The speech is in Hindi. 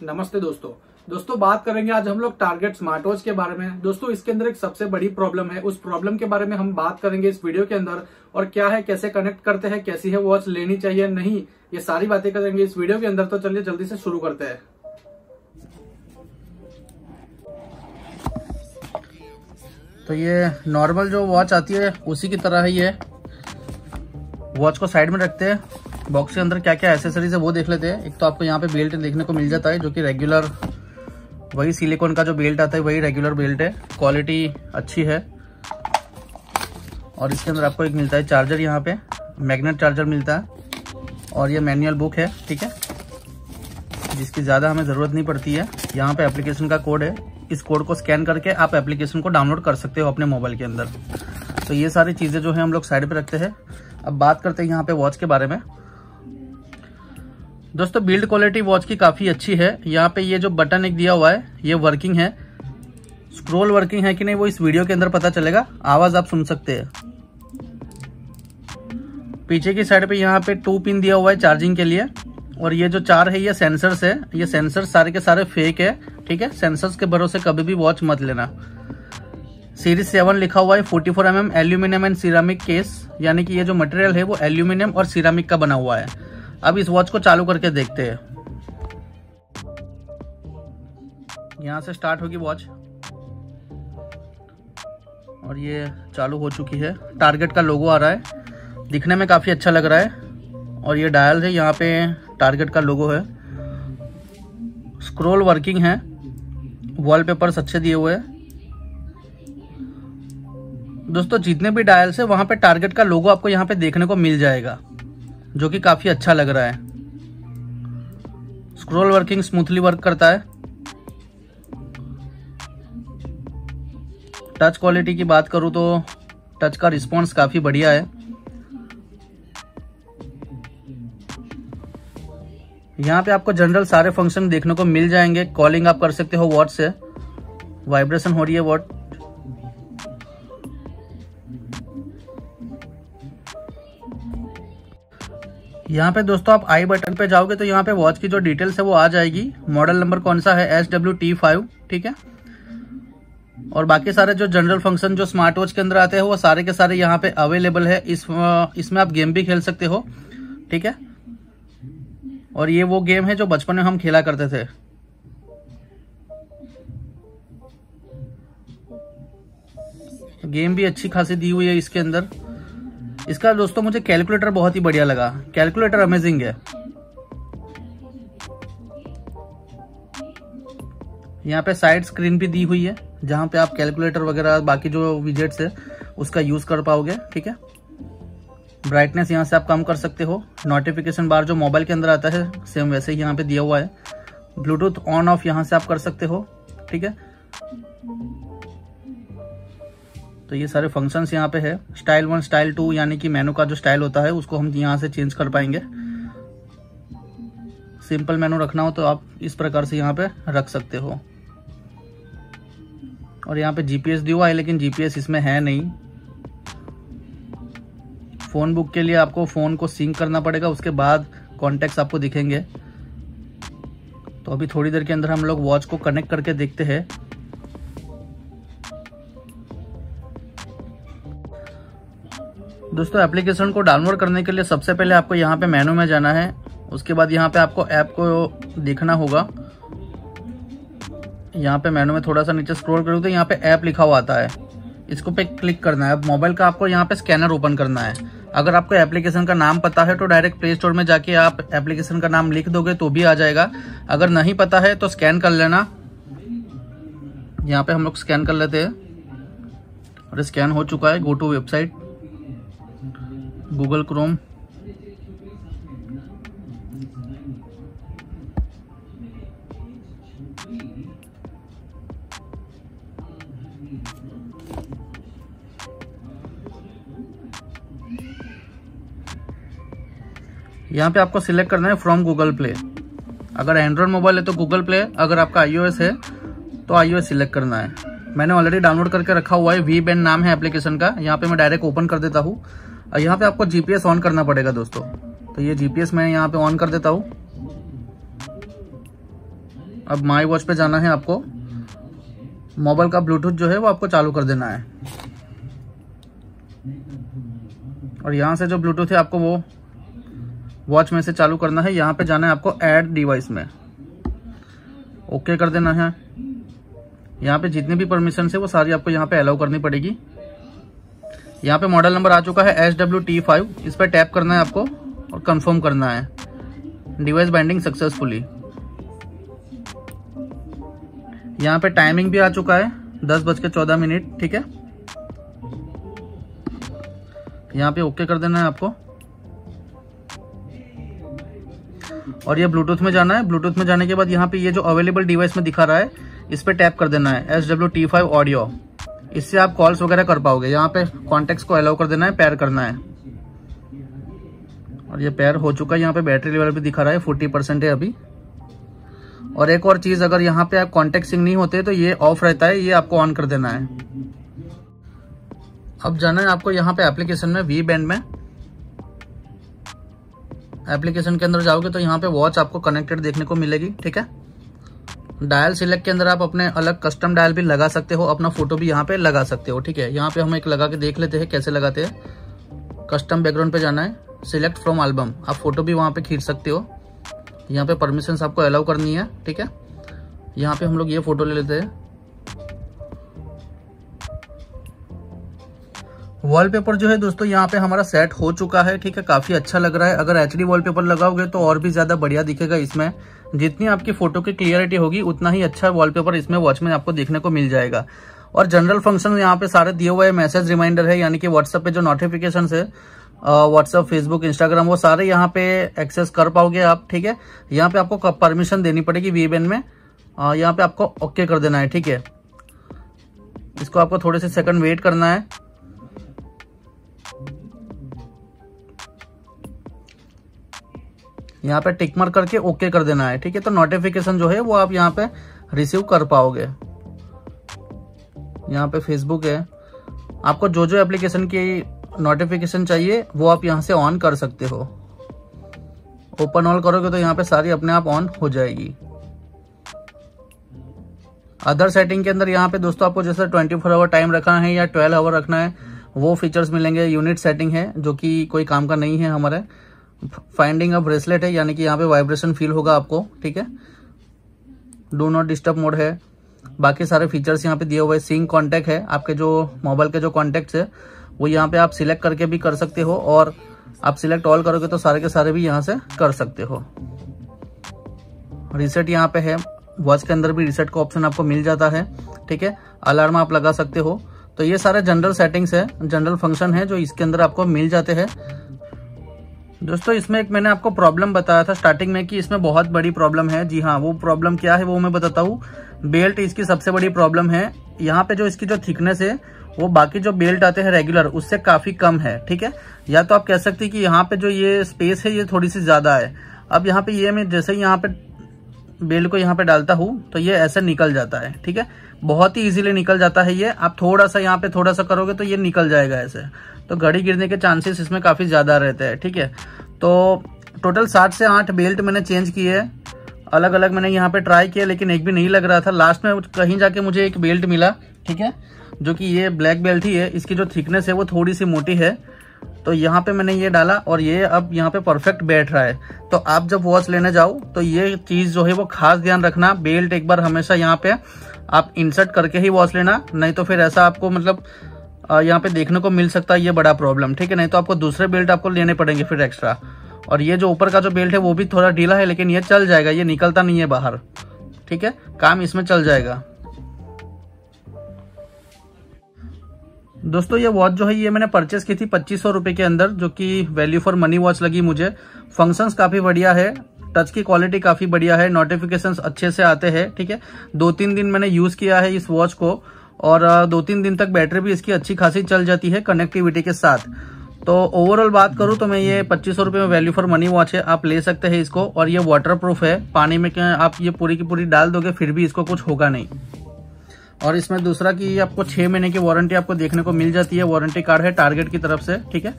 नमस्ते दोस्तों। दोस्तों, बात करेंगे आज हम लोग टारगेट स्मार्ट वॉच के बारे में। दोस्तों, इसके अंदर एक सबसे बड़ी प्रॉब्लम है। उस प्रॉब्लम के बारे में हम बात करेंगे इस वीडियो के अंदर और क्या है, कैसे कनेक्ट करते हैं, कैसी है वॉच लेनी चाहिए, नहीं, ये सारी बातें करेंगे इस वीडियो के अंदर। तो चलिए जल्दी से शुरू करते हैं। तो ये नॉर्मल जो वॉच आती है, उसी की तरह है ये वॉच को साइड में रखते हैं। बॉक्स के अंदर क्या क्या एसेसरीज है, वो देख लेते हैं। एक तो आपको यहाँ पे बेल्ट देखने को मिल जाता है, जो कि रेगुलर वही सिलिकॉन का जो बेल्ट आता है, वही रेगुलर बेल्ट है। क्वालिटी अच्छी है। और इसके अंदर आपको एक मिलता है चार्जर यहाँ पे। मैग्नेट चार्जर मिलता है। और ये मैनुअल बुक है, ठीक है? जिसकी ज़्यादा हमें ज़रूरत नहीं पड़ती है। यहाँ पे एप्लीकेशन का कोड है। इस कोड को स्कैन करके आप एप्लीकेशन को डाउनलोड कर सकते हो अपने मोबाइल के अंदर। तो ये सारी चीज़ें जो है हम लोग साइड पे रखते हैं। अब बात करते हैं यहाँ पे वॉच के बारे में। दोस्तों बिल्ड क्वालिटी वॉच की काफ़ी अच्छी है। यहाँ पे ये जो बटन एक दिया हुआ है, ये वर्किंग है। स्क्रोल वर्किंग है कि नहीं, वो इस वीडियो के अंदर पता चलेगा। आवाज़ आप सुन सकते हैं। पीछे की साइड पे यहाँ पे टू पिन दिया हुआ है चार्जिंग के लिए। और ये जो चार है, ये सेंसर्स है। ये सेंसर सारे के सारे फेक है, ठीक है? सेंसर्स के भरोसे कभी भी वॉच मत लेना। सीरीज़ सेवन लिखा हुआ है forty four M M aluminium and ceramic case यानी कि ये जो मटेरियल है, वो एल्यूमिनियम और सिरामिक का बना हुआ है। अब इस वॉच को चालू करके देखते हैं। यहाँ से स्टार्ट होगी वॉच और ये चालू हो चुकी है। टारगेट का लोगो आ रहा है। दिखने में काफ़ी अच्छा लग रहा है। और ये डायल है, यहाँ पे टारगेट का लोगो है। स्क्रोल वर्किंग है। वॉलपेपर्स अच्छे दिए हुए हैं। दोस्तों, जितने भी डायल्स है, वहाँ पे टारगेट का लोगो आपको यहाँ पे देखने को मिल जाएगा। जो कि काफ़ी अच्छा लग रहा है। स्क्रोल वर्किंग स्मूथली वर्क करता है। टच क्वालिटी की बात करूँ तो टच का रिस्पॉन्स काफ़ी बढ़िया है। यहाँ पे आपको जनरल सारे फ़ंक्शन देखने को मिल जाएँगे। कॉलिंग आप कर सकते हो वॉट से। वाइब्रेशन हो रही है वॉट यहाँ पे दोस्तों आप आई बटन पे जाओगे तो यहाँ पे वॉच की जो डिटेल्स है वो आ जाएगी। मॉडल नंबर कौन सा है? एस डब्ल्यू टी फाइव ठीक है? और बाकी सारे जो जनरल फ़ंक्शन जो स्मार्ट वॉच के अंदर आते हैं, वो सारे के सारे यहाँ पे अवेलेबल है। इस इसमें आप गेम भी खेल सकते हो, ठीक है? और ये वो गेम है जो बचपन में हम खेला करते थे। गेम भी अच्छी खासी दी हुई है इसके अंदर। इसका दोस्तों मुझे कैलकुलेटर बहुत ही बढ़िया लगा। कैलकुलेटर अमेजिंग है। यहाँ पे साइड स्क्रीन भी दी हुई है, जहाँ पे आप कैलकुलेटर वगैरह, बाकी जो विजेट्स है, उसका यूज़ कर पाओगे, ठीक है? ब्राइटनेस यहाँ से आप कम कर सकते हो। नोटिफिकेशन बार जो मोबाइल के अंदर आता है सेम वैसे ही यहाँ पे दिया हुआ है। ब्लूटूथ ऑन ऑफ़ यहाँ से आप कर सकते हो, ठीक है? तो ये सारे फ़ंक्शंस यहाँ पे है। स्टाइल वन स्टाइल टू यानी कि मेनू का जो स्टाइल होता है, उसको हम यहाँ से चेंज कर पाएँगे। सिंपल मेनू रखना हो तो आप इस प्रकार से यहाँ पे रख सकते हो। और यहाँ पे जीपीएस दिया हुआ है, लेकिन जीपीएस इसमें है नहीं। फ़ोन बुक के लिए आपको फ़ोन को सिंक करना पड़ेगा, उसके बाद कॉन्टेक्ट आपको दिखेंगे। तो अभी थोड़ी देर के अंदर हम लोग वॉच को कनेक्ट करके देखते हैं। दोस्तों एप्लीकेशन को डाउनलोड करने के लिए सबसे पहले आपको यहाँ पे मेनू में जाना है। उसके बाद यहाँ पे आपको ऐप को देखना होगा। यहाँ पे मेनू में थोड़ा सा नीचे स्क्रॉल करूँ तो यहाँ पे ऐप लिखा हुआ आता है। इसको पे क्लिक करना है। अब मोबाइल का आपको यहाँ पे स्कैनर ओपन करना है। अगर आपको एप्लीकेशन का नाम पता है तो डायरेक्ट प्ले स्टोर में जाके आप एप्लीकेशन का नाम लिख दोगे तो भी आ जाएगा। अगर नहीं पता है तो स्कैन कर लेना। यहाँ पे हम लोग स्कैन कर लेते हैं। और स्कैन हो चुका है go to website Google Chrome. यहाँ पे आपको सिलेक्ट करना है फ्रॉम गूगल प्ले अगर एंड्रॉयड मोबाइल है तो गूगल प्ले अगर आपका आईओएस है तो आईओएस सिलेक्ट करना है। मैंने ऑलरेडी डाउनलोड करके रखा हुआ है वी बैंड नाम है एप्लीकेशन का। यहाँ पे मैं डायरेक्ट ओपन कर देता हूँ। यहाँ पे आपको जीपीएस ऑन करना पड़ेगा दोस्तों। तो ये जीपीएस मैं यहाँ पे ऑन कर देता हूँ। अब माई वॉच पे जाना है आपको। मोबाइल का ब्लूटूथ जो है वो आपको चालू कर देना है। और यहाँ से जो ब्लूटूथ है आपको वो वॉच में से चालू करना है। यहाँ पे जाना है आपको ऐड डिवाइस में। ओके कर देना है। यहाँ पे जितनी भी परमिशन है वो सारी आपको यहाँ पे अलाउ करनी पड़ेगी। यहाँ पे मॉडल नंबर आ चुका है एस डब्ल्यू टी फाइव इस पर टैप करना है आपको और कंफर्म करना है। डिवाइस बाइंडिंग सक्सेसफुली यहाँ पे टाइमिंग भी आ चुका है, दस बज के चौदह मिनट, ठीक है? यहाँ पे ओके कर देना है आपको। और ये ब्लूटूथ में जाना है। ब्लूटूथ में जाने के बाद यहाँ पे ये जो अवेलेबल डिवाइस में दिखा रहा है, इस पे टैप कर देना है। S W T five audio इससे आप कॉल्स वगैरह कर पाओगे। यहाँ पे कॉन्टेक्ट को अलाउ कर देना है पैर करना है। और ये पैर हो चुका है। यहाँ पे बैटरी लेवल भी दिखा रहा है फोर्टी परसेंट है अभी। और एक और चीज़, अगर यहाँ पे आप कॉन्टेक्ट सिंग नहीं होते तो ये ऑफ़ रहता है, ये आपको ऑन कर देना है। अब जाना है आपको यहाँ पे एप्लीकेशन में वी बैंड में। एप्लीकेशन के अंदर जाओगे तो यहाँ पे वॉच आपको कनेक्टेड देखने को मिलेगी, ठीक है? डायल सिलेक्ट के अंदर आप अपने अलग कस्टम डायल भी लगा सकते हो, अपना फ़ोटो भी यहाँ पे लगा सकते हो, ठीक है? यहाँ पे हम एक लगा के देख लेते हैं कैसे लगाते हैं। कस्टम बैकग्राउंड पे जाना है। सिलेक्ट फ्रॉम एल्बम आप फ़ोटो भी वहाँ पे खींच सकते हो। यहाँ पे परमिशन आपको अलाउ करनी है, ठीक है? यहाँ पे हम लोग ये फ़ोटो ले लेते हैं। वॉलपेपर जो है दोस्तों, यहाँ पे हमारा सेट हो चुका है, ठीक है? काफ़ी अच्छा लग रहा है। अगर एच डी वॉलपेपर लगाओगे तो और भी ज़्यादा बढ़िया दिखेगा इसमें। जितनी आपकी फ़ोटो की क्लियरिटी होगी, उतना ही अच्छा वॉलपेपर इसमें वॉच में आपको देखने को मिल जाएगा। और जनरल फ़ंक्शन यहाँ पे सारे दिए हुए मैसेज रिमाइंडर है, यानी कि व्हाट्सएप पे जो नोटिफिकेशन है व्हाट्सएप फेसबुक इंस्टाग्राम वो सारे यहाँ पे एक्सेस कर पाओगे आप, ठीक है? यहाँ पे आपको परमिशन देनी पड़ेगी वीबेन में। यहाँ पे आपको ओके कर देना है, ठीक है? इसको आपको थोड़े से सेकंड वेट करना है। यहाँ पे टिक करके ओके कर देना है, ठीक है? तो नोटिफिकेशन जो है वो आप यहाँ पे रिसीव कर पाओगे। यहाँ पे फेसबुक है। आपको जो जो एप्लीकेशन की नोटिफिकेशन चाहिए, वो आप यहाँ से ऑन कर सकते हो। ओपन ऑल करोगे तो यहाँ पे सारी अपने आप ऑन हो जाएगी। अदर सेटिंग के अंदर यहाँ पे दोस्तों आपको जैसे 24 फोर आवर टाइम रखना है या 12 आवर रखना है, वो फीचर्स मिलेंगे। यूनिट सेटिंग है, जो कि कोई काम का नहीं है हमारे। फाइंडिंग अ ब्रेसलेट है, यानी कि यहाँ पे वाइब्रेशन फील होगा आपको, ठीक है? डू नॉट डिस्टर्ब मोड है। बाकी सारे फीचर्स यहाँ पे दिए हुए सिंग कॉन्टेक्ट है। आपके जो मोबाइल के जो कॉन्टेक्ट है, वो यहाँ पे आप सिलेक्ट करके भी कर सकते हो और आप सिलेक्ट ऑल करोगे तो सारे के सारे भी यहाँ से कर सकते हो। रिसेट यहाँ पे है। वॉच के अंदर भी रिसेट का ऑप्शन आपको मिल जाता है, ठीक है? अलार्म आप लगा सकते हो। तो ये सारे जनरल सेटिंग्स है जनरल फ़ंक्शन है, जो इसके अंदर आपको मिल जाते हैं। दोस्तों, इसमें एक मैंने आपको प्रॉब्लम बताया था स्टार्टिंग में कि इसमें बहुत बड़ी प्रॉब्लम है। जी हाँ वो प्रॉब्लम क्या है वो मैं बताता हूँ। बेल्ट इसकी सबसे बड़ी प्रॉब्लम है। यहाँ पे जो इसकी जो थिकनेस है, वो बाकी जो बेल्ट आते हैं रेगुलर उससे काफ़ी कम है, ठीक है? या तो आप कह सकते हैं कि यहाँ पे जो ये स्पेस है, ये थोड़ी सी ज़्यादा है। अब यहाँ पे ये मैं जैसे ही यहाँ पे बेल्ट को यहाँ पे डालता हूँ तो ये ऐसे निकल जाता है, ठीक है? बहुत ही इजीली निकल जाता है ये। आप थोड़ा सा यहाँ पे थोड़ा सा करोगे तो ये निकल जाएगा ऐसे। तो घड़ी गिरने के चांसेस इसमें काफ़ी ज़्यादा रहते हैं, ठीक है? तो टोटल सात से आठ बेल्ट मैंने चेंज किए है। अलग अलग मैंने यहाँ पे ट्राई किया, लेकिन एक भी नहीं लग रहा था। लास्ट में कहीं जाके मुझे एक बेल्ट मिला, ठीक है? जो कि ये ब्लैक बेल्ट ही है। इसकी जो थिकनेस है, वो थोड़ी सी मोटी है। तो यहाँ पे मैंने ये डाला और ये अब यहाँ पे परफेक्ट बैठ रहा है। तो आप जब वॉच लेने जाओ तो ये चीज़ जो है, वो खास ध्यान रखना। बेल्ट एक बार हमेशा यहाँ पे आप इंसर्ट करके ही वॉच लेना। नहीं तो फिर ऐसा आपको मतलब यहाँ पे देखने को मिल सकता है, ये बड़ा प्रॉब्लम ठीक है? नहीं तो आपको दूसरे बेल्ट आपको लेने पड़ेंगे फिर एक्स्ट्रा और ये जो ऊपर का जो बेल्ट है, वो भी थोड़ा ढीला है, लेकिन ये चल जाएगा, ये निकलता नहीं है बाहर, ठीक है? काम इसमें चल जाएगा। दोस्तों, ये वॉच जो है, ये मैंने परचेस की थी पच्चीस सौ के अंदर, जो कि वैल्यू फॉर मनी वॉच लगी मुझे। फ़ंक्शंस काफ़ी बढ़िया है टच की क्वालिटी काफ़ी बढ़िया है नोटिफिकेशंस अच्छे से आते हैं, ठीक है? दो तीन दिन मैंने यूज़ किया है इस वॉच को। और दो तीन दिन तक बैटरी भी इसकी अच्छी खासी चल जाती है कनेक्टिविटी के साथ। तो ओवरऑल बात करूँ तो मैं ये पच्चीस सौ में वैल्यू फॉर मनी वॉच है, आप ले सकते हैं इसको और ये वाटर प्रूफ है, पानी में क्या आप ये पूरी की पूरी डाल दोगे, फिर भी इसको कुछ होगा नहीं। और इसमें दूसरा कि आपको छः महीने की वारंटी आपको देखने को मिल जाती है वारंटी कार्ड है टारगेट की तरफ़ से, ठीक है?